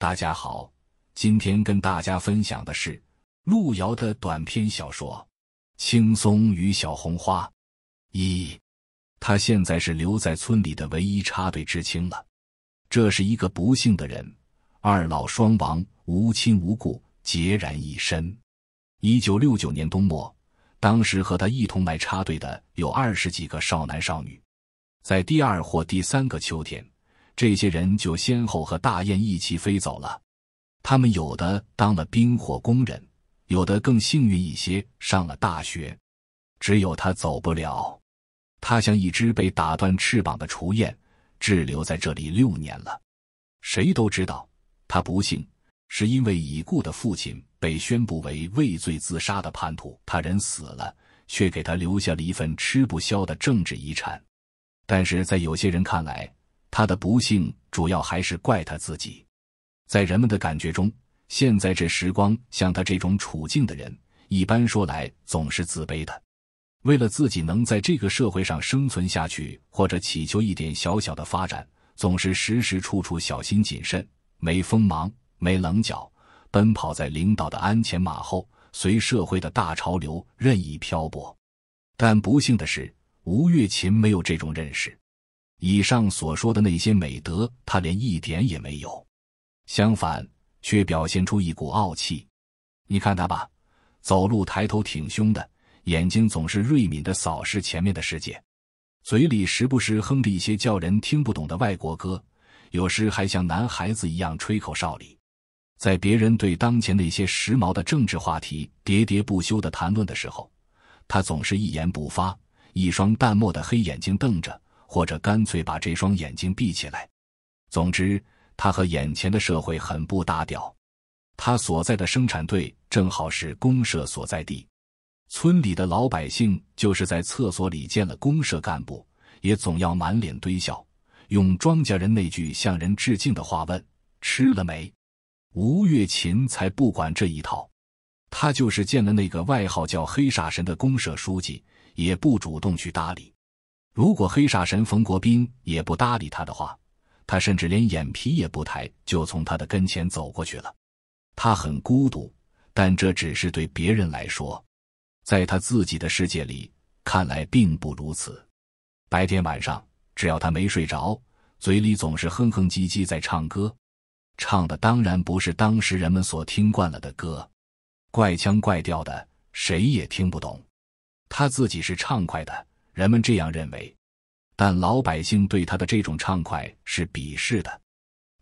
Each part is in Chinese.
大家好，今天跟大家分享的是路遥的短篇小说《青松与小红花》一。他现在是留在村里的唯一插队知青了。这是一个不幸的人，二老双亡，无亲无故，孑然一身。一九六九年冬末，当时和他一同来插队的有二十几个少男少女。在第二或第三个秋天，这些人就先后和大雁一起飞走了。他们有的当了兵火工人，有的更幸运一些，上了大学。只有他走不了。他像一只被打断翅膀的雏雁，滞留在这里六年了。谁都知道，他不幸是因为已故的父亲被宣布为畏罪自杀的叛徒。他人死了，却给他留下了一份吃不消的政治遗产。但是在有些人看来，他的不幸主要还是怪他自己。在人们的感觉中，现在这时光像他这种处境的人，一般说来总是自卑的。为了自己能在这个社会上生存下去，或者祈求一点小小的发展，总是时时处处小心谨慎，没锋芒，没棱角，奔跑在领导的鞍前马后，随社会的大潮流任意漂泊。但不幸的是，吴月琴没有这种认识。以上所说的那些美德，他连一点也没有，相反，却表现出一股傲气。你看他吧，走路抬头挺胸的。眼睛总是锐敏的扫视前面的世界，嘴里时不时哼着一些叫人听不懂的外国歌，有时还像男孩子一样吹口哨里。在别人对当前那些时髦的政治话题喋喋不休的谈论的时候，他总是一言不发，一双淡漠的黑眼睛瞪着，或者干脆把这双眼睛闭起来。总之，他和眼前的社会很不搭调。他所在的生产队正好是公社所在地。村里的老百姓就是在厕所里见了公社干部，也总要满脸堆笑，用庄稼人那句向人致敬的话问：“吃了没？”吴月琴才不管这一套，他就是见了那个外号叫“黑煞神”的公社书记，也不主动去搭理。如果黑煞神冯国斌也不搭理他的话，他甚至连眼皮也不抬，就从他的跟前走过去了。他很孤独，但这只是对别人来说。在他自己的世界里，看来并不如此。白天晚上，只要他没睡着，嘴里总是哼哼唧唧在唱歌，唱的当然不是当时人们所听惯了的歌，怪腔怪调的，谁也听不懂。他自己是畅快的，人们这样认为，但老百姓对他的这种畅快是鄙视的。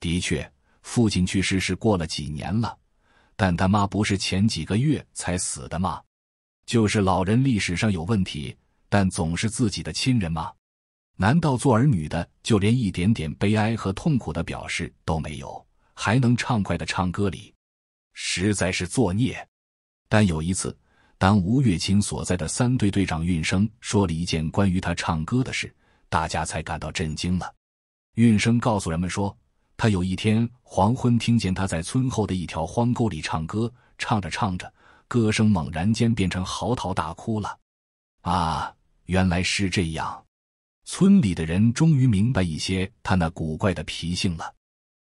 的确，父亲去世是过了几年了，但他妈不是前几个月才死的吗？就是老人历史上有问题，但总是自己的亲人吗？难道做儿女的就连一点点悲哀和痛苦的表示都没有，还能畅快的唱歌里？实在是作孽。但有一次，当吴月琴所在的三队队长运生说了一件关于他唱歌的事，大家才感到震惊了。运生告诉人们说，他有一天黄昏听见他在村后的一条荒沟里唱歌，唱着唱着。歌声猛然间变成嚎啕大哭了，啊，原来是这样！村里的人终于明白一些他那古怪的脾性了。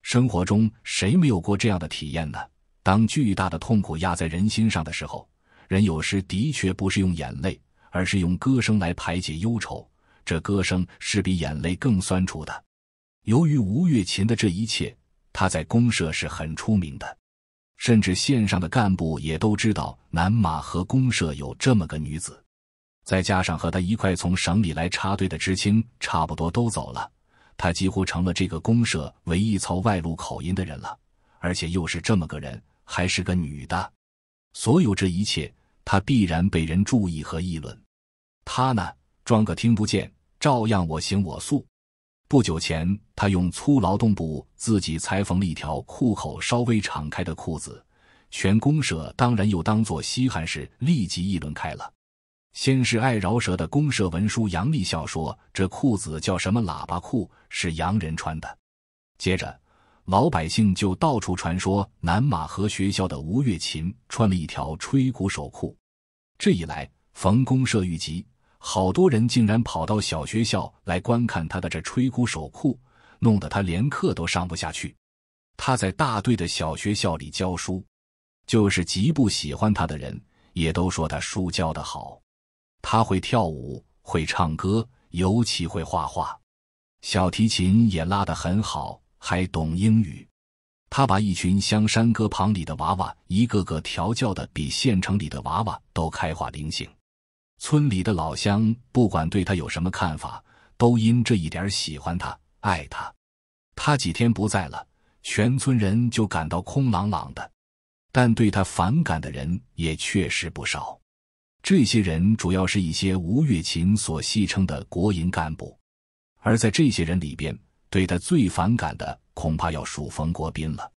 生活中谁没有过这样的体验呢？当巨大的痛苦压在人心上的时候，人有时的确不是用眼泪，而是用歌声来排解忧愁。这歌声是比眼泪更酸楚的。由于吴月琴的这一切，他在公社是很出名的。甚至县上的干部也都知道南马河公社有这么个女子，再加上和他一块从省里来插队的知青差不多都走了，他几乎成了这个公社唯一操外露口音的人了。而且又是这么个人，还是个女的。所有这一切，他必然被人注意和议论。他呢，装个听不见，照样我行我素。不久前，他用粗劳动布自己裁缝了一条裤口稍微敞开的裤子，全公社当然又当作稀罕事，立即议论开了。先是爱饶舌的公社文书杨立笑说：“这裤子叫什么喇叭裤，是洋人穿的。”接着，老百姓就到处传说南马河学校的吴月琴穿了一条吹鼓手裤。这一来，逢公社遇急。好多人竟然跑到小学校来观看他的这吹鼓手裤，弄得他连课都上不下去。他在大队的小学校里教书，就是极不喜欢他的人，也都说他书教得好。他会跳舞，会唱歌，尤其会画画，小提琴也拉得很好，还懂英语。他把一群香山歌旁里的娃娃一个个调教的比县城里的娃娃都开化灵性。村里的老乡不管对他有什么看法，都因这一点喜欢他、爱他。他几天不在了，全村人就感到空朗朗的。但对他反感的人也确实不少。这些人主要是一些吴月琴所戏称的国营干部，而在这些人里边，对他最反感的。恐怕要数冯国斌了。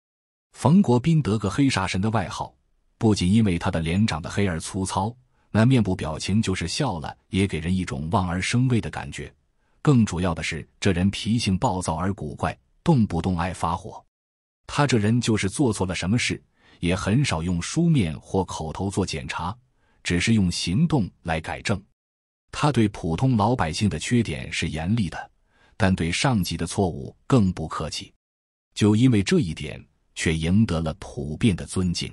冯国斌得个“黑煞神”的外号，不仅因为他的脸长得黑而粗糙，那面部表情就是笑了也给人一种望而生畏的感觉。更主要的是，这人脾性暴躁而古怪，动不动爱发火。他这人就是做错了什么事，也很少用书面或口头做检查，只是用行动来改正。他对普通老百姓的缺点是严厉的，但对上级的错误更不客气。就因为这一点，却赢得了普遍的尊敬。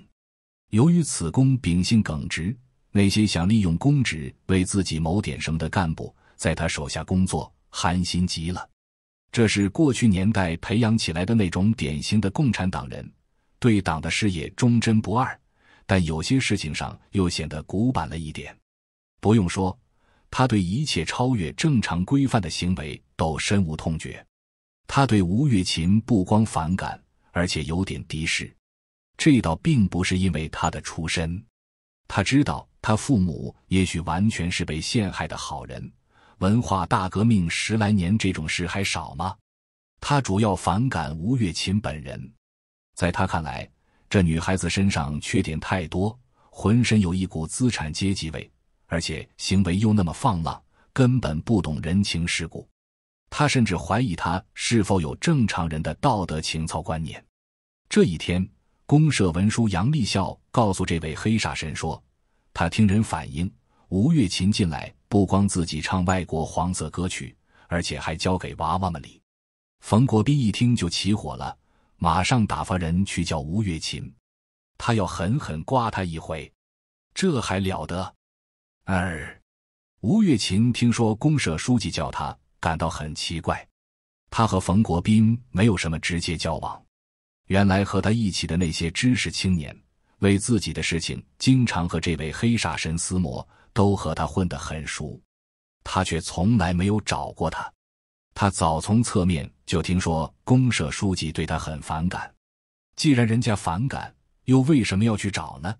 由于此公秉性耿直，那些想利用公职为自己谋点什么的干部，在他手下工作，寒心极了。这是过去年代培养起来的那种典型的共产党人，对党的事业忠贞不二，但有些事情上又显得古板了一点。不用说，他对一切超越正常规范的行为都深恶痛绝。他对吴月琴不光反感，而且有点敌视。这倒并不是因为他的出身，他知道他父母也许完全是被陷害的好人。文化大革命十来年，这种事还少吗？他主要反感吴月琴本人，在他看来，这女孩子身上缺点太多，浑身有一股资产阶级味，而且行为又那么放浪，根本不懂人情世故。他甚至怀疑他是否有正常人的道德情操观念。这一天，公社文书杨立孝告诉这位黑煞神说：“他听人反映，吴月琴进来不光自己唱外国黄色歌曲，而且还交给娃娃们礼。”冯国斌一听就起火了，马上打发人去叫吴月琴，他要狠狠刮他一回。这还了得！二，吴月琴听说公社书记叫他。感到很奇怪，他和冯国斌没有什么直接交往。原来和他一起的那些知识青年，为自己的事情经常和这位黑煞神厮磨，都和他混得很熟。他却从来没有找过他。他早从侧面就听说公社书记对他很反感。既然人家反感，又为什么要去找呢？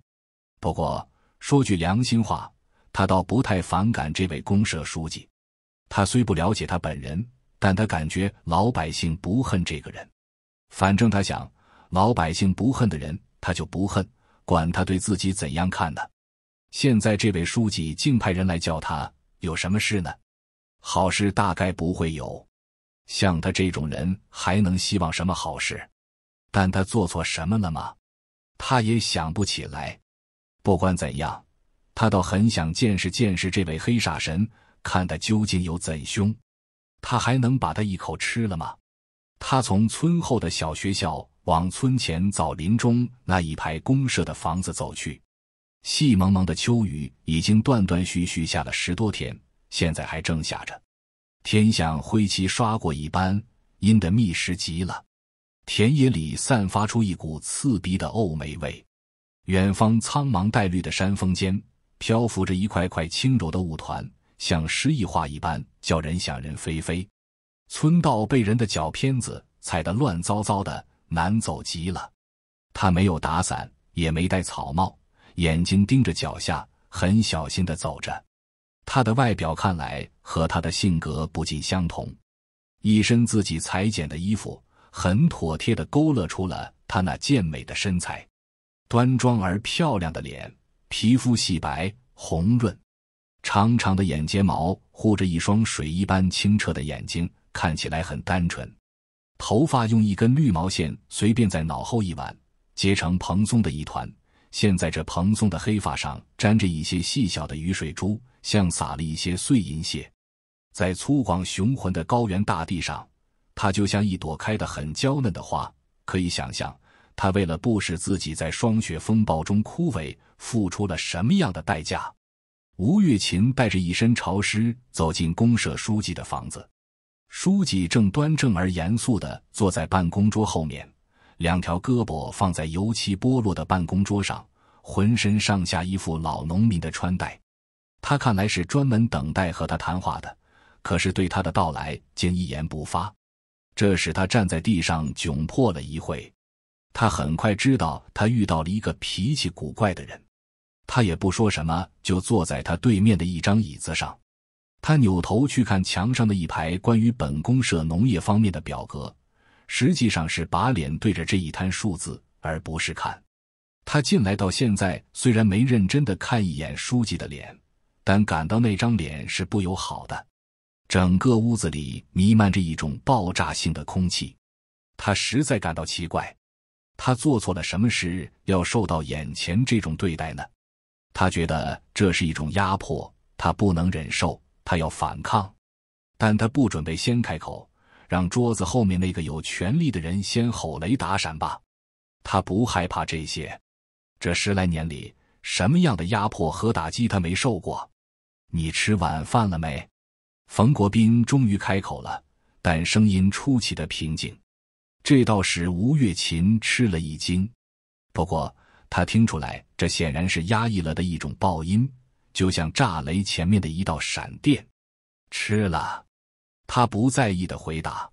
不过说句良心话，他倒不太反感这位公社书记。他虽不了解他本人，但他感觉老百姓不恨这个人。反正他想，老百姓不恨的人，他就不恨，管他对自己怎样看呢。现在这位书记竟派人来叫他，有什么事呢？好事大概不会有。像他这种人，还能希望什么好事？但他做错什么了吗？他也想不起来。不管怎样，他倒很想见识见识这位黑煞神。看他究竟有怎凶，他还能把他一口吃了吗？他从村后的小学校往村前枣林中那一排公社的房子走去。细蒙蒙的秋雨已经断断续续下了十多天，现在还正下着，天像灰漆刷过一般，阴得密实极了。田野里散发出一股刺鼻的沤霉味。远方苍茫带绿的山峰间，漂浮着一块块轻柔的雾团。像诗意画一般，叫人想人飞飞。村道被人的脚片子踩得乱糟糟的，难走极了。他没有打伞，也没戴草帽，眼睛盯着脚下，很小心的走着。他的外表看来和他的性格不尽相同，一身自己裁剪的衣服，很妥帖的勾勒出了他那健美的身材，端庄而漂亮的脸，皮肤细白红润。长长的眼睫毛护着一双水一般清澈的眼睛，看起来很单纯。头发用一根绿毛线随便在脑后一挽，结成蓬松的一团。现在这蓬松的黑发上沾着一些细小的雨水珠，像撒了一些碎银屑。在粗犷雄浑的高原大地上，它就像一朵开得很娇嫩的花，可以想象，他为了不使自己在霜雪风暴中枯萎，付出了什么样的代价。吴月琴带着一身潮湿走进公社书记的房子，书记正端正而严肃地坐在办公桌后面，两条胳膊放在油漆剥落的办公桌上，浑身上下一副老农民的穿戴。他看来是专门等待和他谈话的，可是对他的到来竟一言不发，这使他站在地上窘迫了一会。他很快知道他遇到了一个脾气古怪的人。他也不说什么，就坐在他对面的一张椅子上。他扭头去看墙上的一排关于本公社农业方面的表格，实际上是把脸对着这一摊数字，而不是看。他进来到现在，虽然没认真的看一眼书记的脸，但感到那张脸是不友好的。整个屋子里弥漫着一种爆炸性的空气，他实在感到奇怪。他做错了什么事，要受到眼前这种对待呢？他觉得这是一种压迫，他不能忍受，他要反抗，但他不准备先开口，让桌子后面那个有权力的人先吼雷打闪吧。他不害怕这些，这十来年里，什么样的压迫和打击他没受过？你吃晚饭了没？冯国斌终于开口了，但声音出奇的平静，这倒使吴月琴吃了一惊。不过。他听出来，这显然是压抑了的一种爆音，就像炸雷前面的一道闪电。吃了，他不在意的回答：“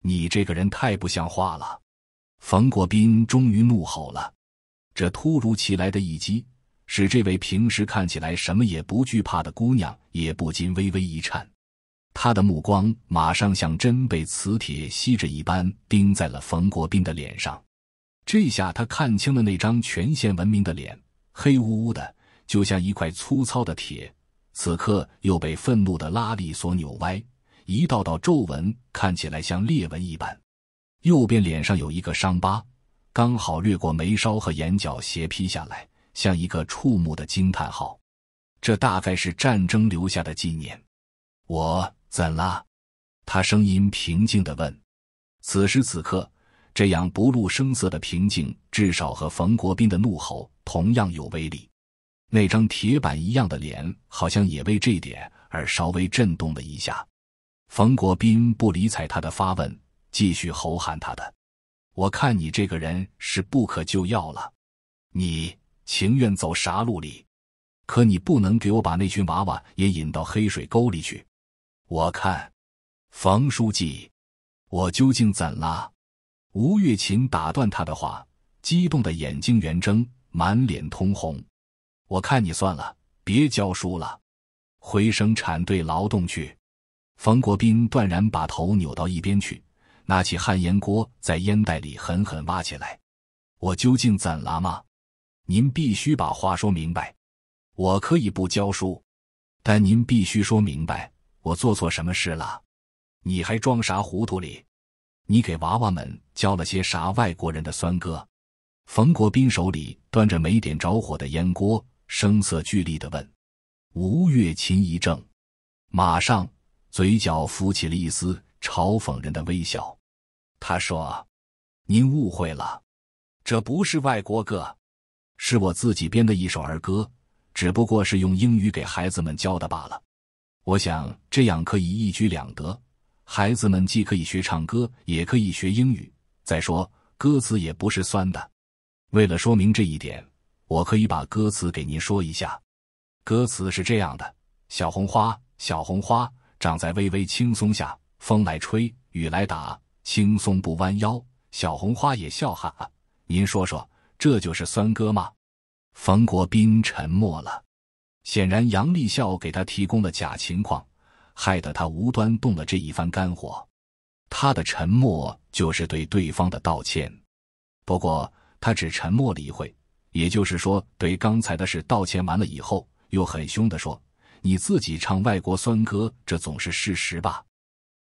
你这个人太不像话了。”冯国斌终于怒吼了。这突如其来的一击，使这位平时看起来什么也不惧怕的姑娘也不禁微微一颤。他的目光马上像针被磁铁吸着一般，钉在了冯国斌的脸上。这下他看清了那张全县闻名的脸，黑乌乌的，就像一块粗糙的铁。此刻又被愤怒的拉力所扭歪，一道道皱纹看起来像裂纹一般。右边脸上有一个伤疤，刚好掠过眉梢和眼角斜劈下来，像一个触目的惊叹号。这大概是战争留下的纪念。我怎了？他声音平静地问。此时此刻。这样不露声色的平静，至少和冯国斌的怒吼同样有威力。那张铁板一样的脸，好像也为这点而稍微震动了一下。冯国斌不理睬他的发问，继续吼喊他的：“我看你这个人是不可救药了，你情愿走啥路里？可你不能给我把那群娃娃也引到黑水沟里去。我看，冯书记，我究竟怎了？”吴月琴打断他的话，激动的眼睛圆睁，满脸通红。我看你算了，别教书了，回生产队劳动去。冯国斌断然把头扭到一边去，拿起旱烟锅，在烟袋里狠狠挖起来。我究竟怎了吗？您必须把话说明白。我可以不教书，但您必须说明白，我做错什么事了？你还装啥糊涂哩？你给娃娃们教了些啥外国人的酸歌？冯国斌手里端着没点着火的烟锅，声色俱厉地问。吴月琴一怔，马上嘴角浮起了一丝嘲讽人的微笑。他说：“您误会了，这不是外国歌，是我自己编的一首儿歌，只不过是用英语给孩子们教的罢了。我想这样可以一举两得。”孩子们既可以学唱歌，也可以学英语。再说，歌词也不是酸的。为了说明这一点，我可以把歌词给您说一下。歌词是这样的：小红花，小红花，长在微微青松下。风来吹，雨来打，青松不弯腰，小红花也笑哈哈。您说说，这就是酸歌吗？冯国斌沉默了。显然，杨立孝给他提供了假情况。害得他无端动了这一番肝火，他的沉默就是对对方的道歉。不过他只沉默了一会，也就是说，对刚才的事道歉完了以后，又很凶的说：“你自己唱外国酸歌，这总是事实吧？”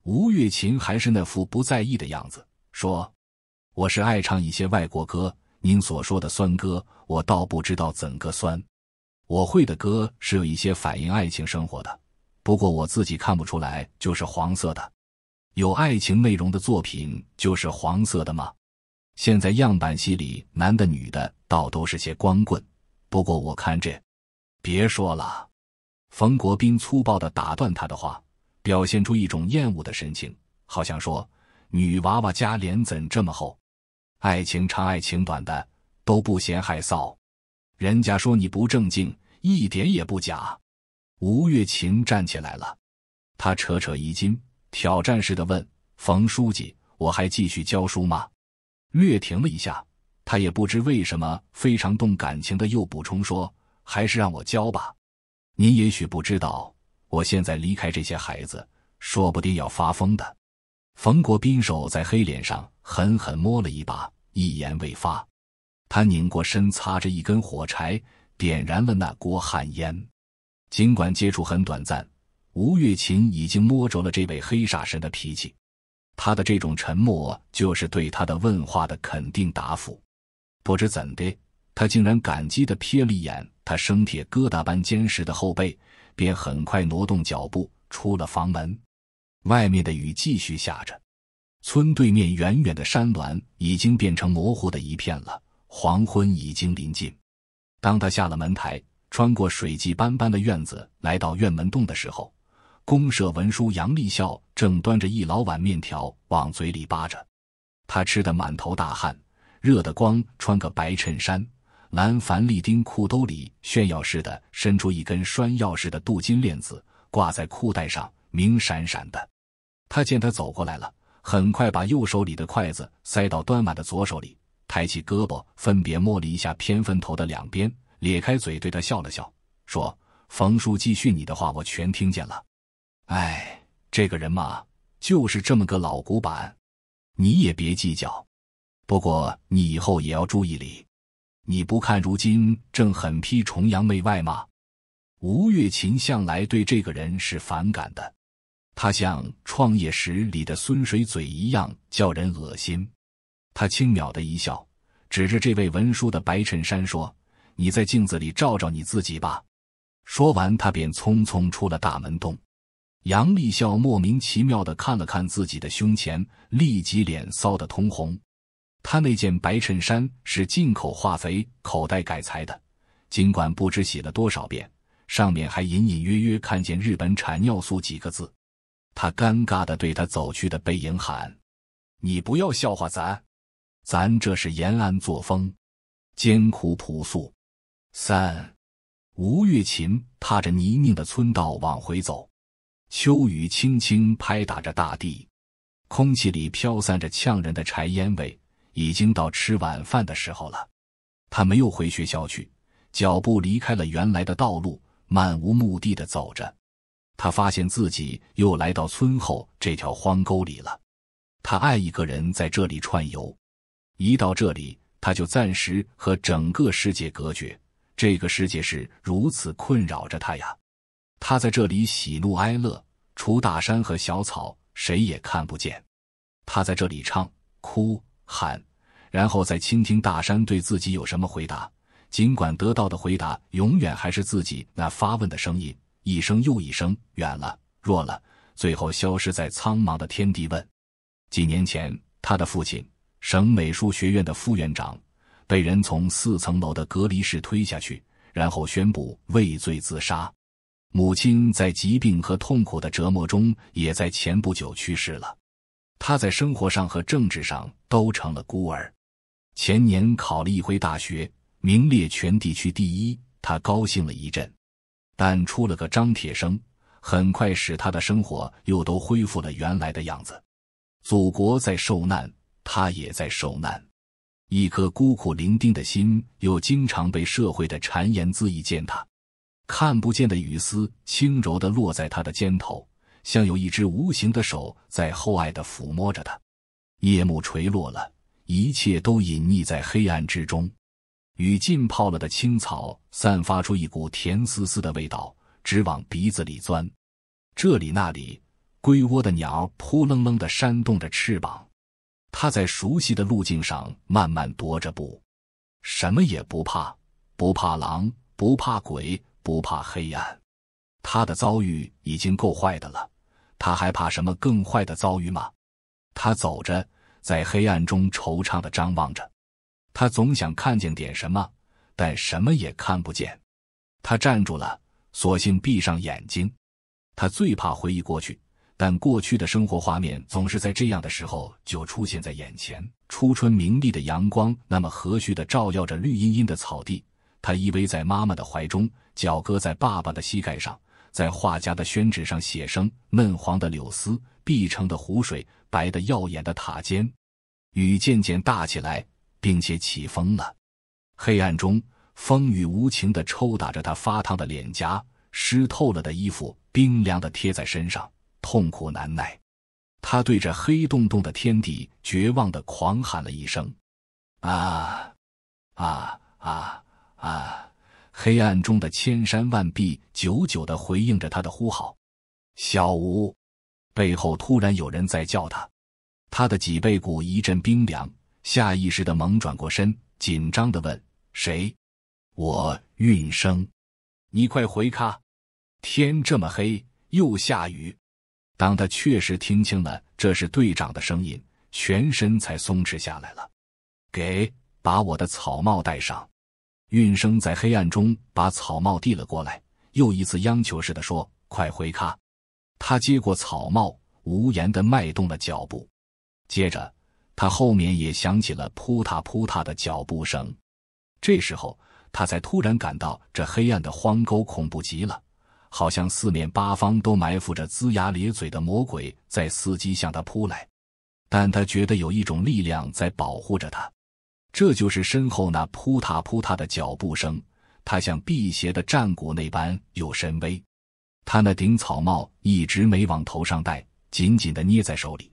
吴月琴还是那副不在意的样子，说：“我是爱唱一些外国歌，您所说的酸歌，我倒不知道怎个酸。我会的歌是有一些反映爱情生活的。”不过我自己看不出来，就是黄色的。有爱情内容的作品就是黄色的吗？现在样板戏里男的女的倒都是些光棍，不过我看这……别说了。冯国斌粗暴的打断他的话，表现出一种厌恶的神情，好像说：“女娃娃家脸怎这么厚？爱情长爱情短的都不嫌害臊。人家说你不正经，一点也不假。”吴月琴站起来了，他扯扯衣襟，挑战似的问：“冯书记，我还继续教书吗？”略停了一下，他也不知为什么，非常动感情的又补充说：“还是让我教吧。您也许不知道，我现在离开这些孩子，说不定要发疯的。”冯国斌手在黑脸上狠狠摸了一把，一言未发。他拧过身，擦着一根火柴，点燃了那锅旱烟。尽管接触很短暂，吴月琴已经摸着了这位黑煞神的脾气。他的这种沉默，就是对他的问话的肯定答复。不知怎的，他竟然感激的瞥了一眼他生铁疙瘩般坚实的后背，便很快挪动脚步出了房门。外面的雨继续下着，村对面远远的山峦已经变成模糊的一片了。黄昏已经临近。当他下了门台，穿过水迹斑斑的院子，来到院门洞的时候。公社文书杨立孝正端着一老碗面条往嘴里扒着，他吃得满头大汗，热得光穿个白衬衫，蓝凡利丁裤兜里炫耀似的伸出一根拴钥匙的镀金链子，挂在裤带上，明闪闪的。他见他走过来了，很快把右手里的筷子塞到端碗的左手里，抬起胳膊分别摸了一下偏分头的两边，咧开嘴对他笑了笑，说：“冯叔继续你的话，我全听见了。”哎，这个人嘛，就是这么个老古板，你也别计较。不过你以后也要注意礼。你不看如今正狠批崇洋媚外吗？吴月琴向来对这个人是反感的，他像《创业时》里的孙水嘴一样叫人恶心。他轻蔑的一笑，指着这位文书的白衬衫说：“你在镜子里照照你自己吧。”说完，他便匆匆出了大门洞。杨立孝莫名其妙的看了看自己的胸前，立即脸臊得通红。他那件白衬衫是进口化肥口袋改裁的，尽管不知洗了多少遍，上面还隐隐约约看见“日本产尿素”几个字。他尴尬的对他走去的背影喊：“你不要笑话咱，咱这是延安作风，艰苦朴素。”三，吴月琴踏着泥泞的村道往回走。秋雨轻轻拍打着大地，空气里飘散着呛人的柴烟味。已经到吃晚饭的时候了。他没有回学校去，脚步离开了原来的道路，漫无目的的走着。他发现自己又来到村后这条荒沟里了。他爱一个人在这里串游，一到这里，他就暂时和整个世界隔绝。这个世界是如此困扰着他呀。他在这里喜怒哀乐，除大山和小草，谁也看不见。他在这里唱、哭、喊，然后再倾听大山对自己有什么回答。尽管得到的回答永远还是自己那发问的声音，一声又一声，远了、弱了，最后消失在苍茫的天地。问：几年前，他的父亲，省美术学院的副院长，被人从四层楼的隔离室推下去，然后宣布畏罪自杀。母亲在疾病和痛苦的折磨中，也在前不久去世了。他在生活上和政治上都成了孤儿。前年考了一回大学，名列全地区第一，他高兴了一阵。但出了个张铁生，很快使他的生活又都恢复了原来的样子。祖国在受难，他也在受难。一颗孤苦伶仃的心，又经常被社会的谗言恣意践踏。看不见的雨丝轻柔地落在他的肩头，像有一只无形的手在厚爱地抚摸着他。夜幕垂落了，一切都隐匿在黑暗之中。雨浸泡了的青草散发出一股甜丝丝的味道，直往鼻子里钻。这里那里，归窝的鸟扑棱棱地扇动着翅膀。他在熟悉的路径上慢慢踱着步，什么也不怕，不怕狼，不怕鬼。不怕黑暗，他的遭遇已经够坏的了，他还怕什么更坏的遭遇吗？他走着，在黑暗中惆怅的张望着。他总想看见点什么，但什么也看不见。他站住了，索性闭上眼睛。他最怕回忆过去，但过去的生活画面总是在这样的时候就出现在眼前。初春明丽的阳光那么和煦的照耀着绿茵茵的草地。他依偎在妈妈的怀中，脚搁在爸爸的膝盖上，在画家的宣纸上写生：嫩黄的柳丝，碧城的湖水，白的耀眼的塔尖。雨渐渐大起来，并且起风了。黑暗中，风雨无情地抽打着他发烫的脸颊，湿透了的衣服冰凉地贴在身上，痛苦难耐。他对着黑洞洞的天地绝望地狂喊了一声：“啊，啊，啊！”啊！黑暗中的千山万壁，久久的回应着他的呼号。小吴，背后突然有人在叫他，他的脊背骨一阵冰凉，下意识的猛转过身，紧张的问：“谁？”“我，运生。”“你快回卡！天这么黑，又下雨。”当他确实听清了这是队长的声音，全身才松弛下来了。给，把我的草帽戴上。运生在黑暗中把草帽递了过来，又一次央求似的说：“快回卡！”他接过草帽，无言的迈动了脚步。接着，他后面也响起了扑嗒扑嗒的脚步声。这时候，他才突然感到这黑暗的荒沟恐怖极了，好像四面八方都埋伏着龇牙咧嘴的魔鬼在伺机向他扑来。但他觉得有一种力量在保护着他。这就是身后那扑踏扑踏的脚步声，他像辟邪的战鼓那般有神威。他那顶草帽一直没往头上戴，紧紧的捏在手里。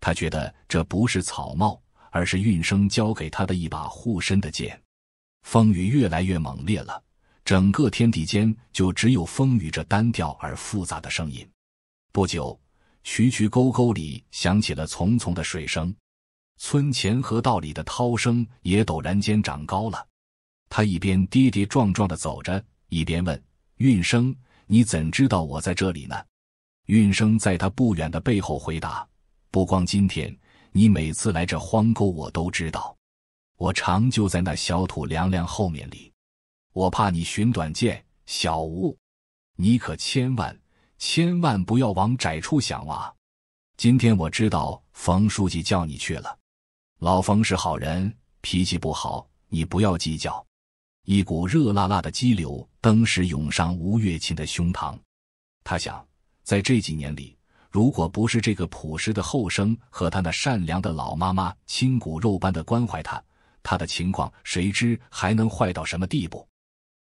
他觉得这不是草帽，而是运生交给他的一把护身的剑。风雨越来越猛烈了，整个天地间就只有风雨这单调而复杂的声音。不久，渠渠沟沟里响起了淙淙的水声。村前河道里的涛声也陡然间长高了，他一边跌跌撞撞的走着，一边问运生：“你怎知道我在这里呢？”运生在他不远的背后回答：“不光今天，你每次来这荒沟，我都知道。我常就在那小土凉凉后面里。我怕你寻短见，小吴，你可千万千万不要往窄处想啊！今天我知道冯书记叫你去了。”老冯是好人，脾气不好，你不要计较。一股热辣辣的激流登时涌上吴月琴的胸膛。他想，在这几年里，如果不是这个朴实的后生和他那善良的老妈妈亲骨肉般的关怀他，他的情况谁知还能坏到什么地步？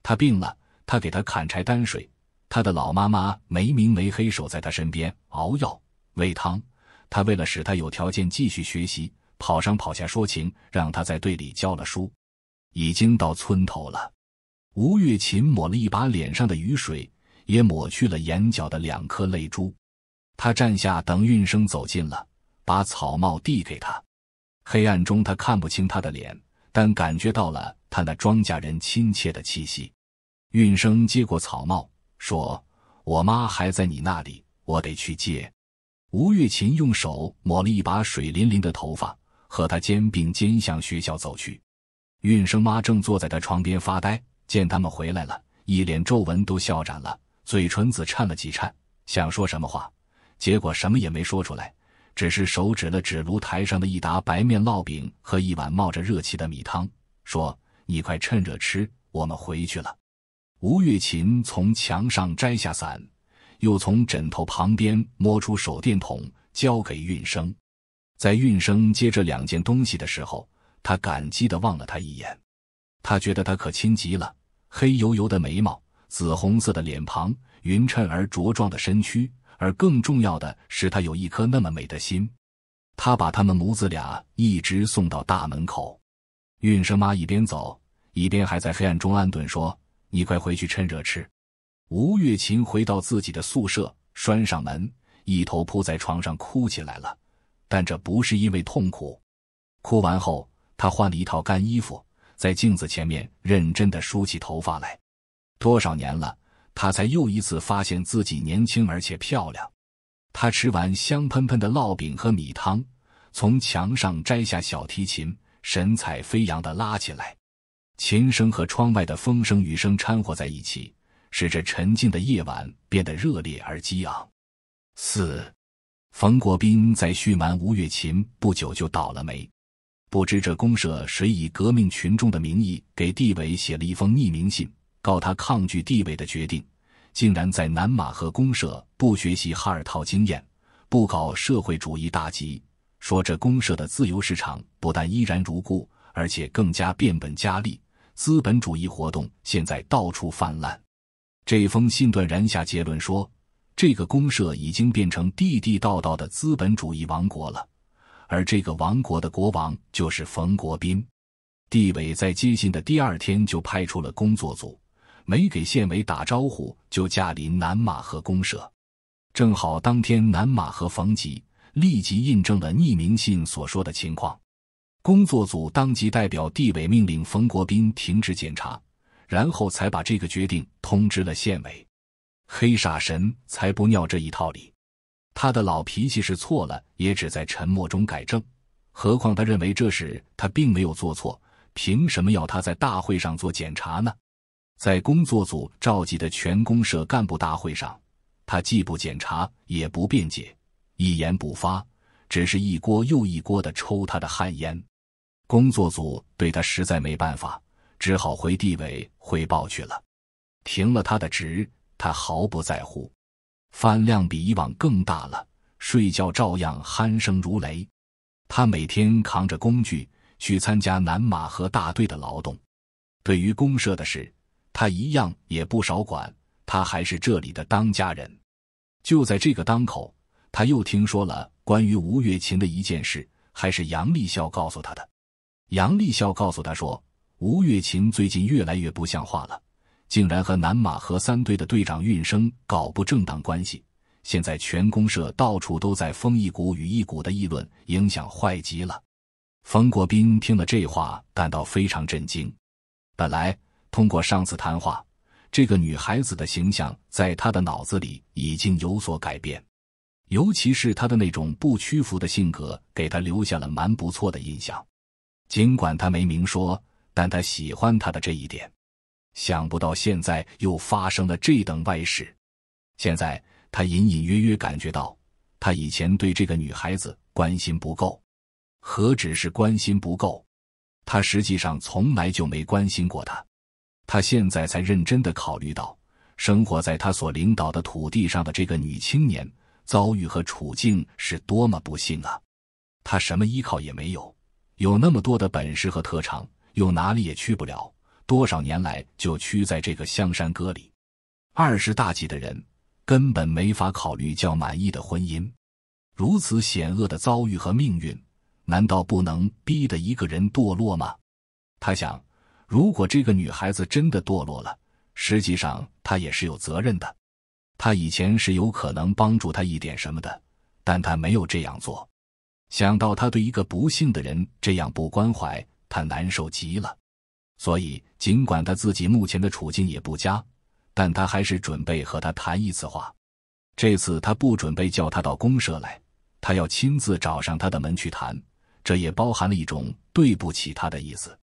他病了，他给他砍柴担水，他的老妈妈没明没黑守在他身边熬药喂汤。他为了使他有条件继续学习。跑上跑下说情，让他在队里教了书。已经到村头了，吴月琴抹了一把脸上的雨水，也抹去了眼角的两颗泪珠。他站下等运生走近了，把草帽递给他。黑暗中他看不清他的脸，但感觉到了他那庄稼人亲切的气息。运生接过草帽，说：“我妈还在你那里，我得去接。”吴月琴用手抹了一把水淋淋的头发。和他肩并肩向学校走去，运生妈正坐在他床边发呆，见他们回来了，一脸皱纹都笑展了，嘴唇子颤了几颤，想说什么话，结果什么也没说出来，只是手指了指炉台上的一沓白面烙饼和一碗冒着热气的米汤，说：“你快趁热吃，我们回去了。”吴月琴从墙上摘下伞，又从枕头旁边摸出手电筒，交给运生。在运生接这两件东西的时候，他感激的望了他一眼。他觉得他可亲极了，黑油油的眉毛，紫红色的脸庞，匀称而茁壮的身躯，而更重要的是，他有一颗那么美的心。他把他们母子俩一直送到大门口。运生妈一边走，一边还在黑暗中安顿说：“你快回去，趁热吃。”吴月琴回到自己的宿舍，拴上门，一头扑在床上哭起来了。但这不是因为痛苦。哭完后，他换了一套干衣服，在镜子前面认真的梳起头发来。多少年了，他才又一次发现自己年轻而且漂亮。他吃完香喷喷的烙饼和米汤，从墙上摘下小提琴，神采飞扬的拉起来。琴声和窗外的风声、雨声掺和在一起，使这沉静的夜晚变得热烈而激昂。四，冯国斌在蓄瞒吴月琴不久就倒了霉。不知这公社谁以革命群众的名义给地委写了一封匿名信，告他抗拒地委的决定，竟然在南马河公社不学习哈尔套经验，不搞社会主义大集，说这公社的自由市场不但依然如故，而且更加变本加厉，资本主义活动现在到处泛滥。这封信断然下结论说，这个公社已经变成地地道道的资本主义王国了。而这个王国的国王就是冯国斌。地委在接信的第二天就派出了工作组，没给县委打招呼就驾临南马河公社。正好当天南马河冯集立即印证了匿名信所说的情况。工作组当即代表地委命令冯国斌停止检查，然后才把这个决定通知了县委。黑煞神才不尿这一套理。他的老脾气是错了，也只在沉默中改正。何况他认为这事他并没有做错，凭什么要他在大会上做检查呢？在工作组召集的全公社干部大会上，他既不检查，也不辩解，一言不发，只是一锅又一锅的抽他的旱烟。工作组对他实在没办法，只好回地委汇报去了。停了他的职，他毫不在乎。饭量比以往更大了，睡觉照样鼾声如雷。他每天扛着工具去参加南马河大队的劳动。对于公社的事，他一样也不少管。他还是这里的当家人。就在这个当口，他又听说了关于吴月琴的一件事，还是杨立孝告诉他的。杨立孝告诉他说，吴月琴最近越来越不像话了。竟然和南马河三队的队长运生搞不正当关系，现在全公社到处都在风一股雨一股的议论，影响坏极了。冯国斌听了这话，感到非常震惊。本来通过上次谈话，这个女孩子的形象在他的脑子里已经有所改变，尤其是她的那种不屈服的性格，给他留下了蛮不错的印象。尽管他没明说，但他喜欢她的这一点。想不到现在又发生了这等歪事，现在他隐隐约约感觉到，他以前对这个女孩子关心不够，何止是关心不够，他实际上从来就没关心过她。他现在才认真的考虑到，生活在他所领导的土地上的这个女青年遭遇和处境是多么不幸啊！她什么依靠也没有，有那么多的本事和特长，又哪里也去不了。多少年来就屈在这个香山阁里，二十大几的人根本没法考虑较满意的婚姻。如此险恶的遭遇和命运，难道不能逼得一个人堕落吗？他想，如果这个女孩子真的堕落了，实际上他也是有责任的。他以前是有可能帮助她一点什么的，但他没有这样做。想到他对一个不幸的人这样不关怀，他难受极了。所以，尽管他自己目前的处境也不佳，但他还是准备和他谈一次话。这次他不准备叫他到公社来，他要亲自找上他的门去谈。这也包含了一种对不起他的意思。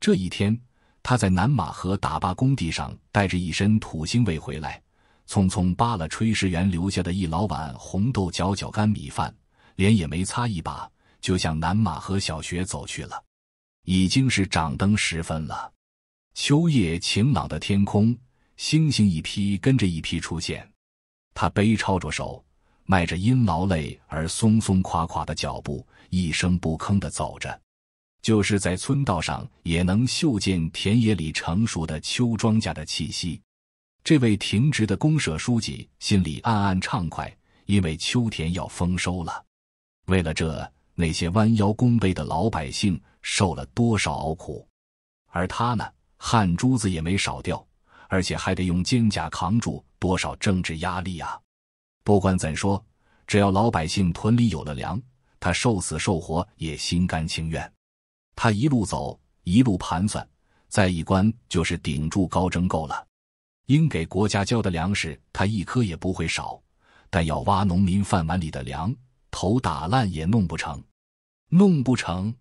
这一天，他在南马河打坝工地上带着一身土腥味回来，匆匆扒了炊事员留下的一老碗红豆角角干米饭，脸也没擦一把，就向南马河小学走去了。已经是掌灯时分了，秋夜晴朗的天空，星星一批跟着一批出现。他背抄着手，迈着因劳累而松松垮垮的脚步，一声不吭的走着。就是在村道上，也能嗅见田野里成熟的秋庄稼的气息。这位停职的公社书记心里暗暗畅快，因为秋田要丰收了。为了这。那些弯腰弓背的老百姓受了多少熬苦，而他呢，汗珠子也没少掉，而且还得用肩胛扛住多少政治压力啊！不管怎说，只要老百姓屯里有了粮，他受死受活也心甘情愿。他一路走，一路盘算，再一关就是顶住高征够了。应给国家交的粮食，他一颗也不会少，但要挖农民饭碗里的粮，头打烂也弄不成。弄不成？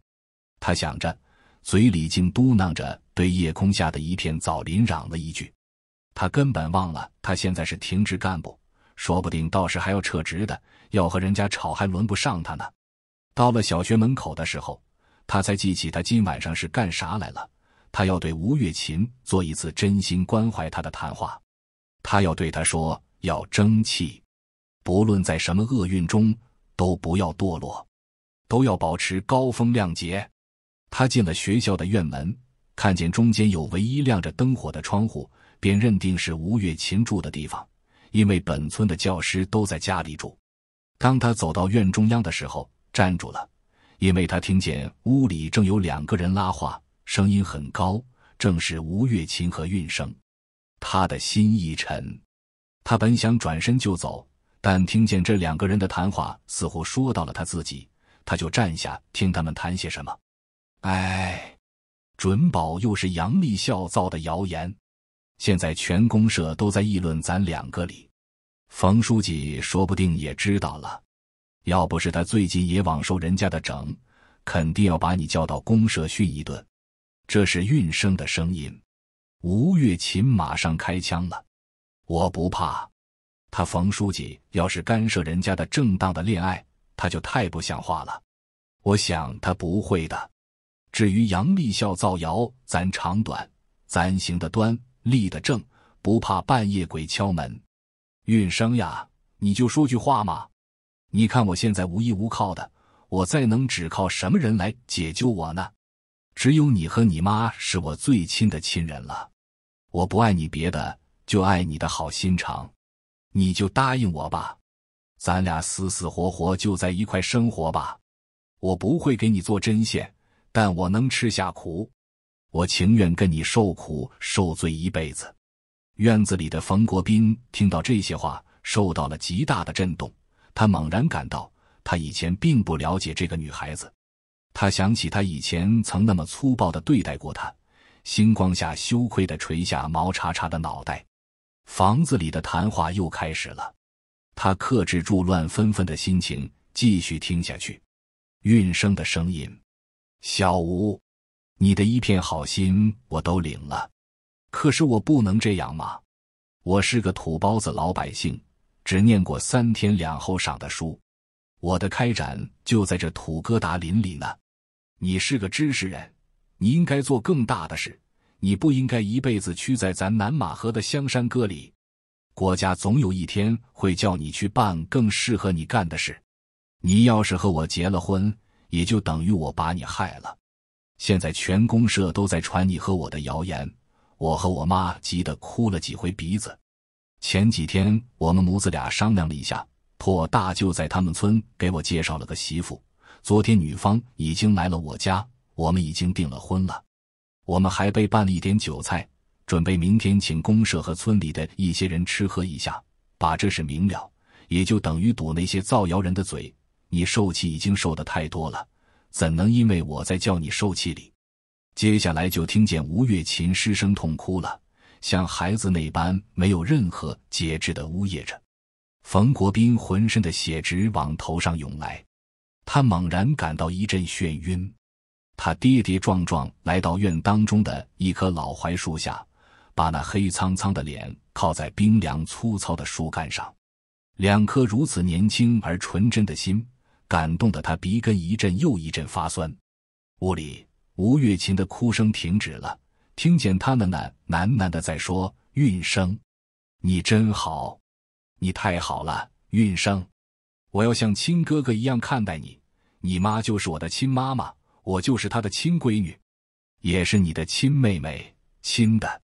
他想着，嘴里竟嘟囔着对夜空下的一片枣林嚷了一句。他根本忘了，他现在是停职干部，说不定到时还要撤职的，要和人家吵还轮不上他呢。到了小学门口的时候，他才记起他今晚上是干啥来了。他要对吴月琴做一次真心关怀他的谈话，他要对他说：要争气，不论在什么厄运中，都不要堕落，都要保持高风亮节。他进了学校的院门，看见中间有唯一亮着灯火的窗户。便认定是吴月琴住的地方，因为本村的教师都在家里住。当他走到院中央的时候，站住了，因为他听见屋里正有两个人拉话，声音很高，正是吴月琴和运生。他的心一沉，他本想转身就走，但听见这两个人的谈话似乎说到了他自己，他就站下听他们谈些什么。哎，准保又是杨立孝造的谣言。现在全公社都在议论咱两个里，冯书记说不定也知道了。要不是他最近也网受人家的整，肯定要把你叫到公社训一顿。这是运生的声音。吴月琴马上开枪了。我不怕，他冯书记要是干涉人家的正当的恋爱，他就太不像话了。我想他不会的。至于杨立孝造谣，咱长短，咱行得端。立得正，不怕半夜鬼敲门。运生呀，你就说句话嘛！你看我现在无依无靠的，我再能只靠什么人来解救我呢？只有你和你妈是我最亲的亲人了。我不爱你别的，就爱你的好心肠。你就答应我吧，咱俩死死活活就在一块生活吧。我不会给你做针线，但我能吃下苦。我情愿跟你受苦受罪一辈子。院子里的冯国斌听到这些话，受到了极大的震动。他猛然感到，他以前并不了解这个女孩子。他想起他以前曾那么粗暴的对待过她，星光下羞愧的垂下毛叉叉的脑袋。房子里的谈话又开始了。他克制住乱纷纷的心情，继续听下去。运生的声音：“小吴。”你的一片好心我都领了，可是我不能这样吗？我是个土包子老百姓，只念过三天两后晌的书，我的开展就在这土疙瘩林里呢。你是个知识人，你应该做更大的事，你不应该一辈子屈在咱南马河的香山歌里。国家总有一天会叫你去办更适合你干的事。你要是和我结了婚，也就等于我把你害了。现在全公社都在传你和我的谣言，我和我妈急得哭了几回鼻子。前几天我们母子俩商量了一下，托我大舅在他们村给我介绍了个媳妇。昨天女方已经来了我家，我们已经订了婚了。我们还备办了一点酒菜，准备明天请公社和村里的一些人吃喝一下，把这事明了，也就等于堵那些造谣人的嘴。你受气已经受的太多了。怎能因为我在叫你受气里？接下来就听见吴月琴失声痛哭了，像孩子那般没有任何节制的呜咽着。冯国斌浑身的血直往头上涌来，他猛然感到一阵眩晕。他跌跌撞撞来到院当中的一棵老槐树下，把那黑苍苍的脸靠在冰凉粗糙的树干上，两颗如此年轻而纯真的心。感动的他鼻根一阵又一阵发酸，屋里吴月琴的哭声停止了，听见他们呢喃喃的在说：“运生，你真好，你太好了，运生，我要像亲哥哥一样看待你。你妈就是我的亲妈妈，我就是他的亲闺女，也是你的亲妹妹，亲的。”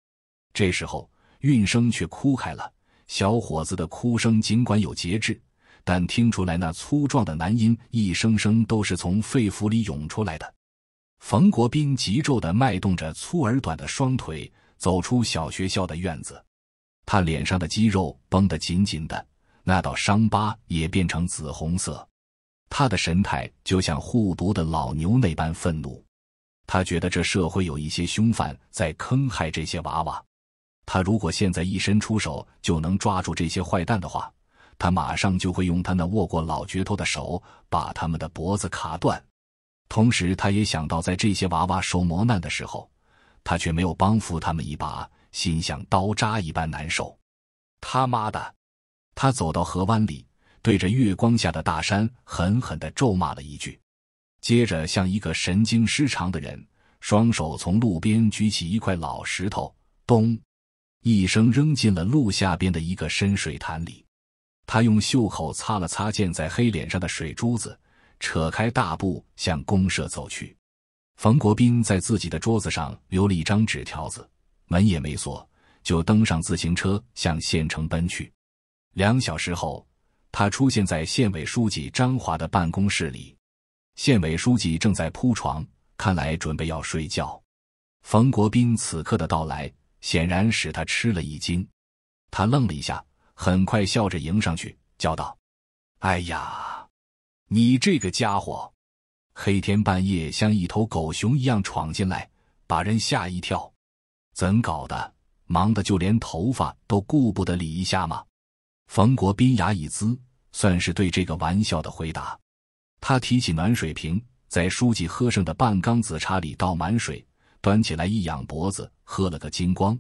这时候，运生却哭开了。小伙子的哭声尽管有节制。但听出来，那粗壮的男音一声声都是从肺腑里涌出来的。冯国斌急骤地迈动着粗而短的双腿，走出小学校的院子。他脸上的肌肉绷得紧紧的，那道伤疤也变成紫红色。他的神态就像护犊的老牛那般愤怒。他觉得这社会有一些凶犯在坑害这些娃娃。他如果现在一伸出手就能抓住这些坏蛋的话，他马上就会用他那握过老镢头的手把他们的脖子卡断。同时，他也想到在这些娃娃受磨难的时候，他却没有帮扶他们一把，心像刀扎一般难受。他妈的！他走到河湾里，对着月光下的大山狠狠的咒骂了一句，接着像一个神经失常的人，双手从路边举起一块老石头，咚，一声扔进了路下边的一个深水潭里。他用袖口擦了擦溅在黑脸上的水珠子，扯开大步向公社走去。冯国斌在自己的桌子上留了一张纸条子，门也没锁，就登上自行车向县城奔去。两小时后，他出现在县委书记张华的办公室里。县委书记正在铺床，看来准备要睡觉。冯国斌此刻的到来，显然使他吃了一惊。他愣了一下，很快笑着迎上去，叫道：“哎呀，你这个家伙，黑天半夜像一头狗熊一样闯进来，把人吓一跳。怎搞的？忙得就连头发都顾不得理一下吗？”冯国斌牙一呲，算是对这个玩笑的回答。他提起暖水瓶，在书记喝剩的半缸紫茶里倒满水，端起来一仰脖子，喝了个精光，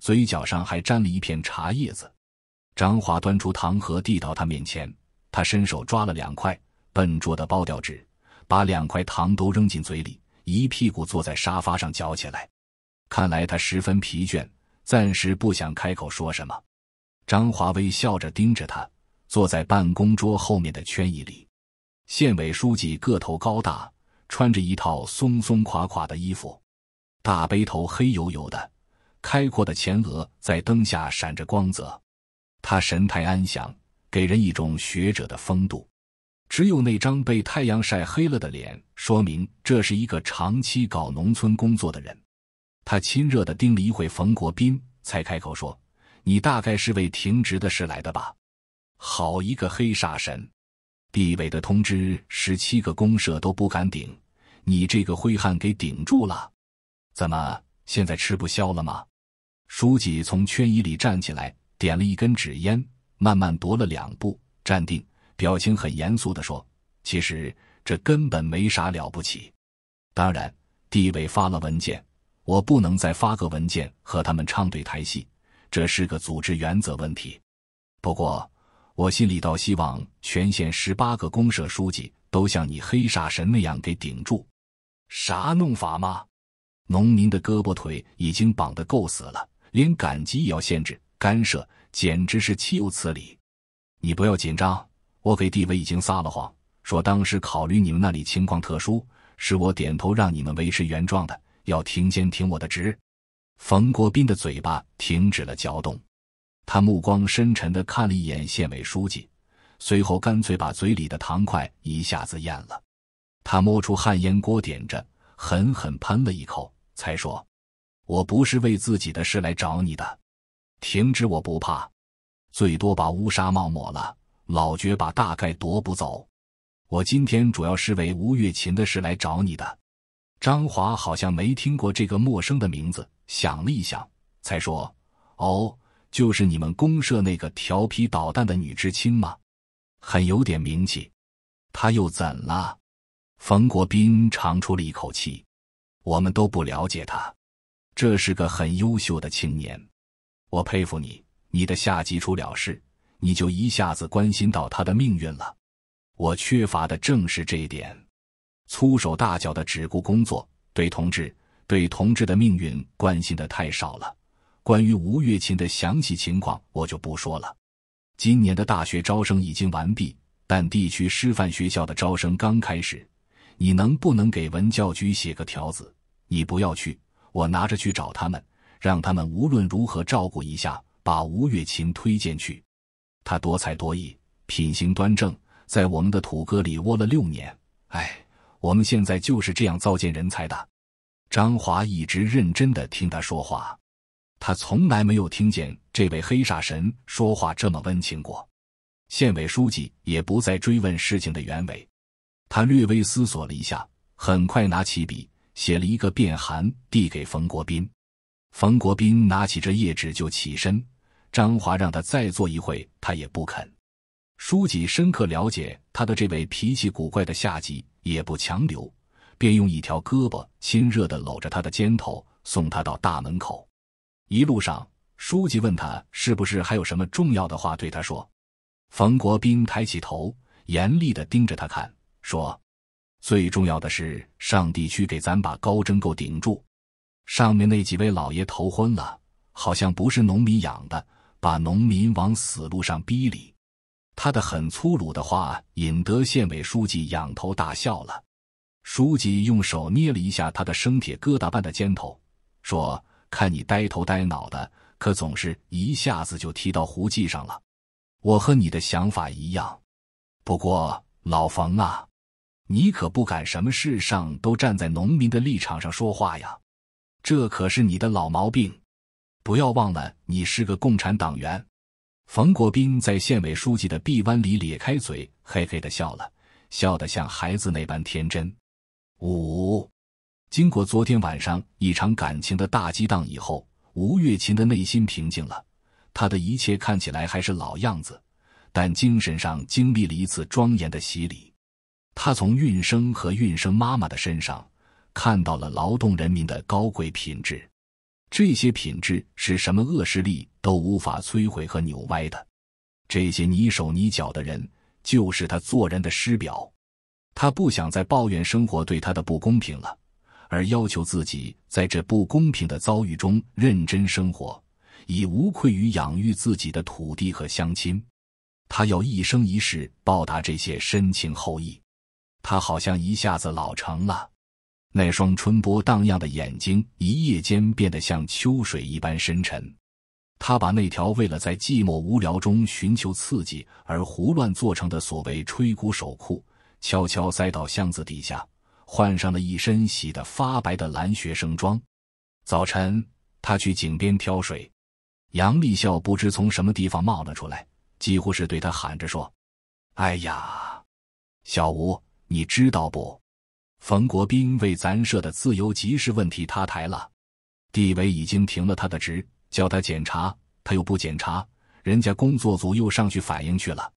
嘴角上还沾了一片茶叶子。张华端出糖盒递到他面前，他伸手抓了两块，笨拙的剥掉纸，把两块糖都扔进嘴里，一屁股坐在沙发上嚼起来。看来他十分疲倦，暂时不想开口说什么。张华微笑着盯着他，坐在办公桌后面的圈椅里。县委书记个头高大，穿着一套松松垮垮的衣服，大背头黑油油的，开阔的前额在灯下闪着光泽。他神态安详，给人一种学者的风度。只有那张被太阳晒黑了的脸，说明这是一个长期搞农村工作的人。他亲热的盯了一会冯国斌，才开口说。你大概是为停职的事来的吧？好一个黑煞神！地委的通知，十七个公社都不敢顶，你这个灰汉给顶住了。怎么现在吃不消了吗？书记从圈椅里站起来，点了一根纸烟，慢慢踱了两步，站定，表情很严肃的说：“其实这根本没啥了不起。当然，地委发了文件，我不能再发个文件和他们唱对台戏。”这是个组织原则问题，不过我心里倒希望全县十八个公社书记都像你黑煞神那样给顶住。啥弄法吗？农民的胳膊腿已经绑得够死了，连赶集也要限制干涉，简直是岂有此理！你不要紧张，我给地委已经撒了谎，说当时考虑你们那里情况特殊，是我点头让你们维持原状的，要停先停我的职。冯国斌的嘴巴停止了嚼动，他目光深沉的看了一眼县委书记，随后干脆把嘴里的糖块一下子咽了。他摸出旱烟锅点着，狠狠喷了一口，才说：“我不是为自己的事来找你的，停职我不怕，最多把乌纱帽抹了，老觉把大概夺不走。我今天主要是为吴月琴的事来找你的。”张华好像没听过这个陌生的名字。想了一想，才说：“哦，就是你们公社那个调皮捣蛋的女知青吗？很有点名气。她又怎了？”冯国斌长出了一口气：“我们都不了解她。这是个很优秀的青年，我佩服你。你的下级出了事，你就一下子关心到他的命运了。我缺乏的正是这一点，粗手大脚的只顾工作，对同志。”对同志的命运关心的太少了。关于吴月琴的详细情况，我就不说了。今年的大学招生已经完毕，但地区师范学校的招生刚开始。你能不能给文教局写个条子？你不要去，我拿着去找他们，让他们无论如何照顾一下，把吴月琴推荐去。他多才多艺，品行端正，在我们的土哥里窝了六年。哎，我们现在就是这样糟践人才的。张华一直认真的听他说话，他从来没有听见这位黑煞神说话这么温情过。县委书记也不再追问事情的原委，他略微思索了一下，很快拿起笔写了一个便函，递给冯国斌。冯国斌拿起这页纸就起身，张华让他再坐一会，他也不肯。书记深刻了解他的这位脾气古怪的下级，也不强留。便用一条胳膊亲热地搂着他的肩头，送他到大门口。一路上，书记问他是不是还有什么重要的话对他说。冯国斌抬起头，严厉地盯着他看，说：“最重要的是，上地区给咱把高征够顶住。上面那几位老爷头昏了，好像不是农民养的，把农民往死路上逼哩。”他的很粗鲁的话引得县委书记仰头大笑了。书记用手捏了一下他的生铁疙瘩般的肩头，说：“看你呆头呆脑的，可总是一下子就提到胡记上了。我和你的想法一样，不过老冯啊，你可不敢什么事上都站在农民的立场上说话呀，这可是你的老毛病。不要忘了，你是个共产党员。”冯国斌在县委书记的臂弯里咧开嘴，嘿嘿的笑了，笑得像孩子那般天真。五，经过昨天晚上一场感情的大激荡以后，吴月琴的内心平静了。他的一切看起来还是老样子，但精神上经历了一次庄严的洗礼。他从运生和运生妈妈的身上看到了劳动人民的高贵品质。这些品质是什么恶势力都无法摧毁和扭歪的。这些泥手泥脚的人，就是他做人的师表。他不想再抱怨生活对他的不公平了，而要求自己在这不公平的遭遇中认真生活，以无愧于养育自己的土地和乡亲。他要一生一世报答这些深情厚谊。他好像一下子老成了。那双春波荡漾的眼睛一夜间变得像秋水一般深沉。他把那条为了在寂寞无聊中寻求刺激而胡乱做成的所谓吹鼓手裤，悄悄塞到箱子底下，换上了一身洗得发白的蓝学生装。早晨，他去井边挑水，杨立孝不知从什么地方冒了出来，几乎是对他喊着说：“哎呀，小吴，你知道不？”冯国斌为咱社的自由集市问题塌台了，地委已经停了他的职，叫他检查，他又不检查，人家工作组又上去反映去了，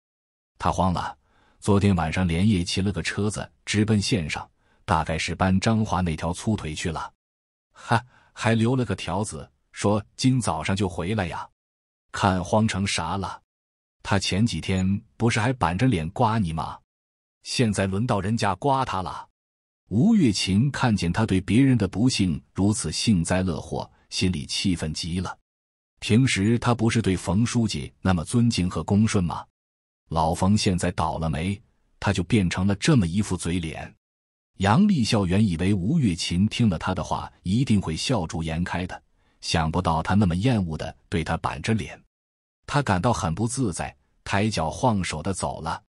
他慌了。昨天晚上连夜骑了个车子直奔县上，大概是搬张华那条粗腿去了，哈，还留了个条子，说今早上就回来呀。看慌成啥了？他前几天不是还板着脸刮你吗？现在轮到人家刮他了。吴月琴看见他对别人的不幸如此幸灾乐祸，心里气愤极了。平时他不是对冯书记那么尊敬和恭顺吗？老冯现在倒了霉，他就变成了这么一副嘴脸。杨立笑原以为吴月琴听了他的话一定会笑逐颜开的，想不到他那么厌恶的对他板着脸，他感到很不自在，抬脚晃手的走了。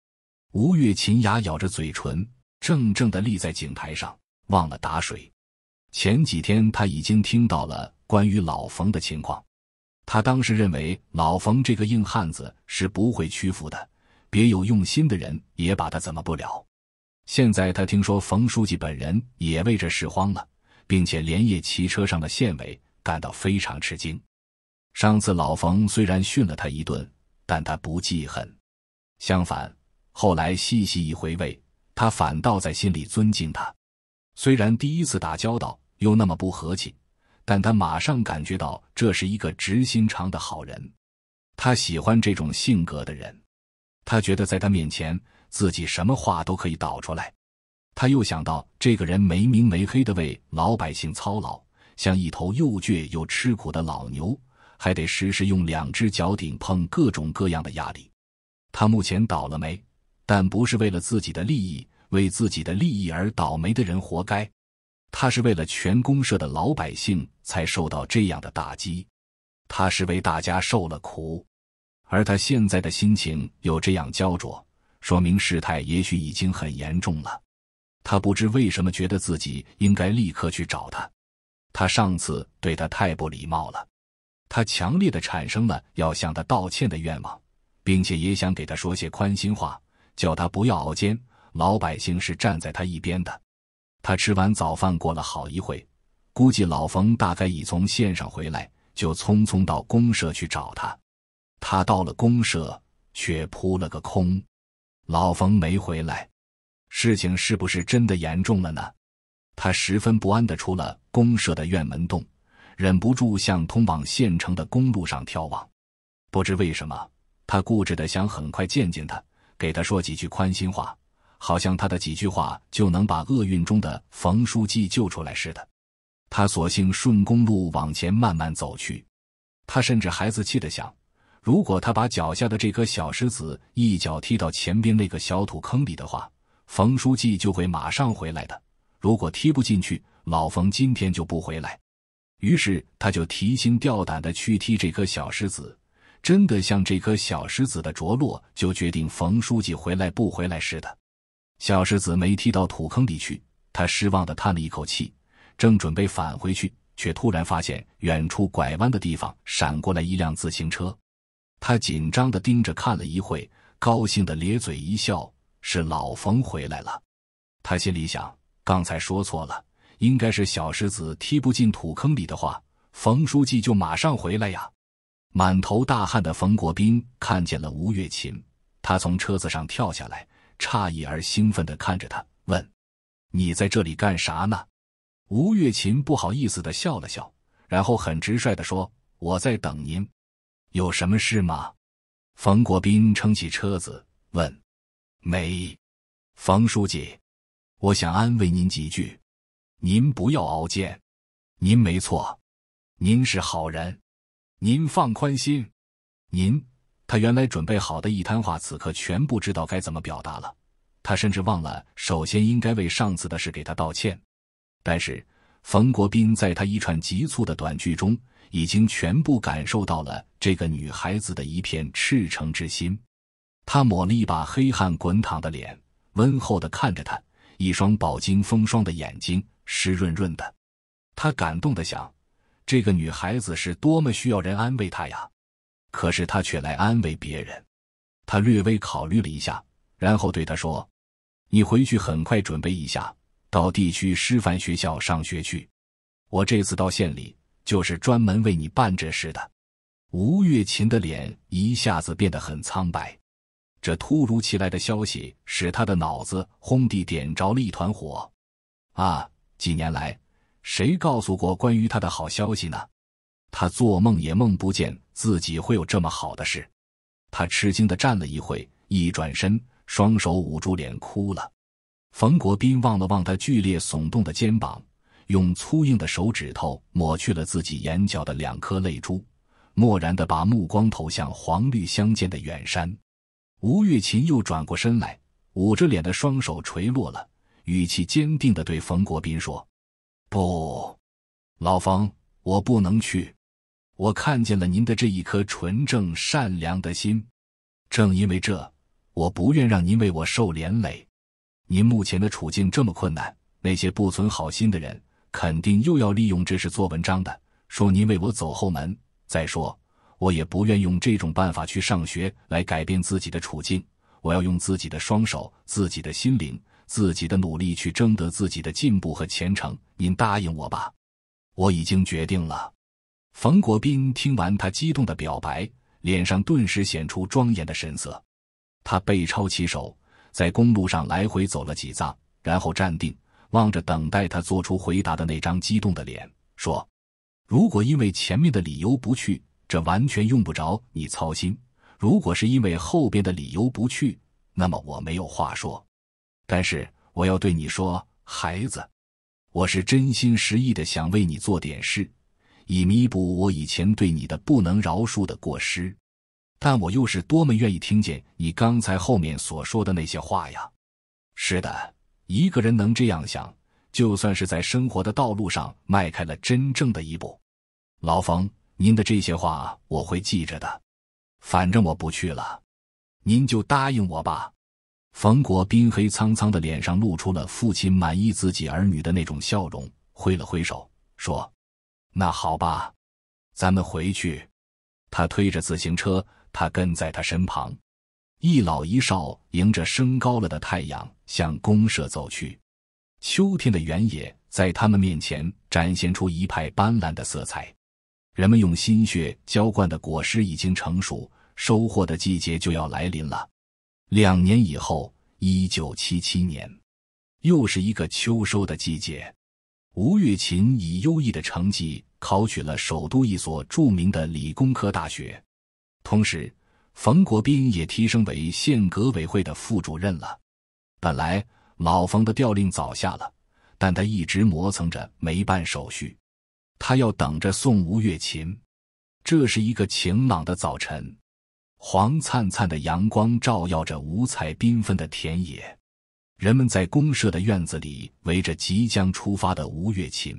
吴月琴牙咬着嘴唇。怔怔的立在井台上，忘了打水。前几天他已经听到了关于老冯的情况，他当时认为老冯这个硬汉子是不会屈服的，别有用心的人也把他怎么不了。现在他听说冯书记本人也为这事慌了，并且连夜骑车上了县委，感到非常吃惊。上次老冯虽然训了他一顿，但他不记恨，相反，后来细细一回味。他反倒在心里尊敬他，虽然第一次打交道又那么不和气，但他马上感觉到这是一个直心肠的好人。他喜欢这种性格的人，他觉得在他面前自己什么话都可以倒出来。他又想到这个人没明没黑的为老百姓操劳，像一头又倔又吃苦的老牛，还得时时用两只脚顶碰各种各样的压力。他目前倒了霉。但不是为了自己的利益，为自己的利益而倒霉的人活该。他是为了全公社的老百姓才受到这样的打击，他是为大家受了苦，而他现在的心情又这样焦灼，说明事态也许已经很严重了。他不知为什么觉得自己应该立刻去找他，他上次对他太不礼貌了，他强烈的产生了要向他道歉的愿望，并且也想给他说些宽心话。叫他不要熬煎，老百姓是站在他一边的。他吃完早饭，过了好一会，估计老冯大概已从县上回来，就匆匆到公社去找他。他到了公社，却扑了个空，老冯没回来。事情是不是真的严重了呢？他十分不安的出了公社的院门洞，忍不住向通往县城的公路上眺望。不知为什么，他固执的想很快见见他，给他说几句宽心话，好像他的几句话就能把厄运中的冯书记救出来似的。他索性顺公路往前慢慢走去。他甚至孩子气的想：如果他把脚下的这颗小石子一脚踢到前边那个小土坑里的话，冯书记就会马上回来的。如果踢不进去，老冯今天就不回来。于是他就提心吊胆的去踢这颗小石子。真的像这颗小石子的着落，就决定冯书记回来不回来似的。小石子没踢到土坑里去，他失望的叹了一口气，正准备返回去，却突然发现远处拐弯的地方闪过来一辆自行车。他紧张的盯着看了一会，高兴的咧嘴一笑：“是老冯回来了。”他心里想：刚才说错了，应该是小石子踢不进土坑里的话，冯书记就马上回来呀。满头大汗的冯国斌看见了吴月琴，他从车子上跳下来，诧异而兴奋的看着他，问：“你在这里干啥呢？”吴月琴不好意思的笑了笑，然后很直率的说：“我在等您，有什么事吗？”冯国斌撑起车子问：“没，冯书记，我想安慰您几句，您不要熬煎，您没错，您是好人。”您放宽心，您他原来准备好的一摊话，此刻全不知道该怎么表达了。他甚至忘了，首先应该为上次的事给他道歉。但是冯国斌在他一串急促的短句中，已经全部感受到了这个女孩子的一片赤诚之心。他抹了一把黑汗滚烫的脸，温厚的看着他，一双饱经风霜的眼睛湿润润的。他感动的想。这个女孩子是多么需要人安慰她呀！可是她却来安慰别人。他略微考虑了一下，然后对她说：“你回去很快准备一下，到地区师范学校上学去。我这次到县里，就是专门为你办这事的。”吴月琴的脸一下子变得很苍白。这突如其来的消息使他的脑子轰地点着了一团火。啊！几年来。谁告诉过关于他的好消息呢？他做梦也梦不见自己会有这么好的事。他吃惊的站了一会，一转身，双手捂住脸哭了。冯国斌望了望他剧烈耸动的肩膀，用粗硬的手指头抹去了自己眼角的两颗泪珠，漠然的把目光投向黄绿相间的远山。吴月琴又转过身来，捂着脸的双手垂落了，语气坚定的对冯国斌说。不，老冯，我不能去。我看见了您的这一颗纯正善良的心，正因为这，我不愿让您为我受连累。您目前的处境这么困难，那些不存好心的人肯定又要利用这事做文章的，说您为我走后门。再说，我也不愿用这种办法去上学来改变自己的处境。我要用自己的双手，自己的心灵。自己的努力去争得自己的进步和前程，您答应我吧，我已经决定了。冯国斌听完他激动的表白，脸上顿时显出庄严的神色。他背抄起手，在公路上来回走了几遭，然后站定，望着等待他做出回答的那张激动的脸，说：“如果因为前面的理由不去，这完全用不着你操心；如果是因为后边的理由不去，那么我没有话说。”但是我要对你说，孩子，我是真心实意的想为你做点事，以弥补我以前对你的不能饶恕的过失。但我又是多么愿意听见你刚才后面所说的那些话呀！是的，一个人能这样想，就算是在生活的道路上迈开了真正的一步。老冯，您的这些话我会记着的。反正我不去了，您就答应我吧。冯国斌黑苍苍的脸上露出了父亲满意自己儿女的那种笑容，挥了挥手说：“那好吧，咱们回去。”他推着自行车，他跟在他身旁，一老一少迎着升高了的太阳向公社走去。秋天的原野在他们面前展现出一派斑斓的色彩，人们用心血浇灌的果实已经成熟，收获的季节就要来临了。两年以后，一九七七年，又是一个秋收的季节。吴月琴以优异的成绩考取了首都一所著名的理工科大学，同时，冯国斌也提升为县革委会的副主任了。本来老冯的调令早下了，但他一直磨蹭着没办手续，他要等着送吴月琴。这是一个晴朗的早晨，黄灿灿的阳光照耀着五彩缤纷的田野。人们在公社的院子里围着即将出发的吴月琴，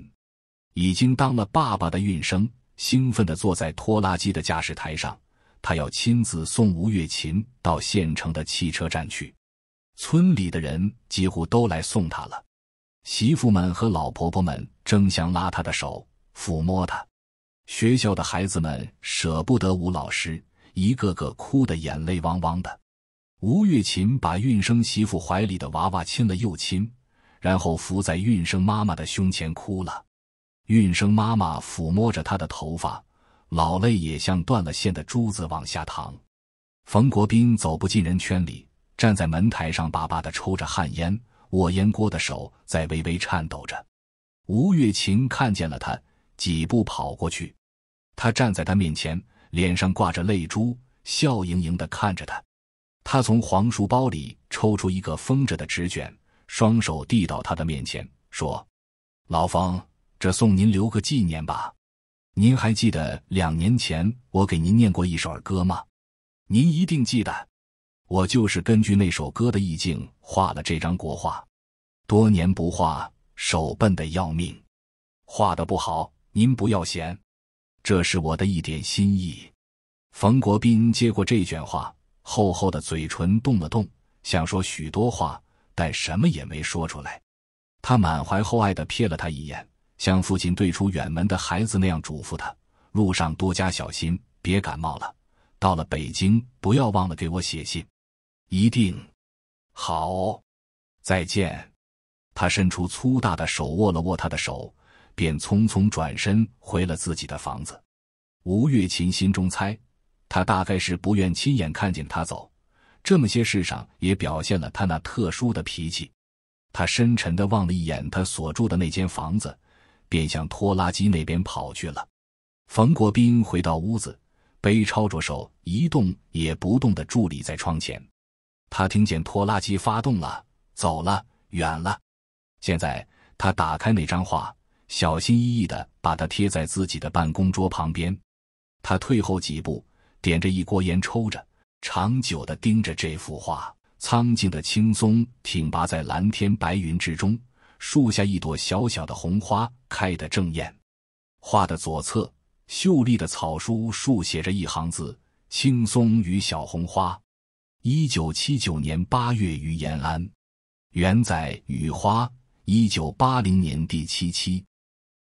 已经当了爸爸的运生兴奋地坐在拖拉机的驾驶台上，他要亲自送吴月琴到县城的汽车站去。村里的人几乎都来送他了，媳妇们和老婆婆们争相拉他的手，抚摸他；学校的孩子们舍不得吴老师，一个个哭得眼泪汪汪的。吴月琴把运生媳妇怀里的娃娃亲了又亲，然后伏在运生妈妈的胸前哭了。运生妈妈抚摸着她的头发，老泪也像断了线的珠子往下淌。冯国斌走不进人圈里，站在门台上巴巴的抽着旱烟，握烟锅的手在微微颤抖着。吴月琴看见了他，几步跑过去，他站在他面前，脸上挂着泪珠，笑盈盈的看着他。他从黄书包里抽出一个封着的纸卷，双手递到他的面前，说：“老冯，这送您留个纪念吧。您还记得两年前我给您念过一首儿歌吗？您一定记得。我就是根据那首歌的意境画了这张国画，多年不画，手笨的要命。画的不好，您不要嫌，这是我的一点心意。”冯国斌接过这卷画。厚厚的嘴唇动了动，想说许多话，但什么也没说出来。他满怀厚爱的瞥了他一眼，像父亲对出远门的孩子那样嘱咐他：路上多加小心，别感冒了。到了北京，不要忘了给我写信。一定。好，再见。他伸出粗大的手握了握他的手，便匆匆转身回了自己的房子。吴月琴心中猜。他大概是不愿亲眼看见他走，这么些事上也表现了他那特殊的脾气。他深沉的望了一眼他所住的那间房子，便向拖拉机那边跑去了。冯国斌回到屋子，背抄着手，一动也不动的伫立在窗前。他听见拖拉机发动了，走了，远了。现在他打开那张画，小心翼翼的把它贴在自己的办公桌旁边。他退后几步。点着一锅烟抽着，长久的盯着这幅画。苍劲的青松挺拔在蓝天白云之中，树下一朵小小的红花开得正艳。画的左侧，秀丽的草书竖写着一行字：“青松与小红花。”一九七九年八月于延安，原载《雨花》，一九八零年第七期。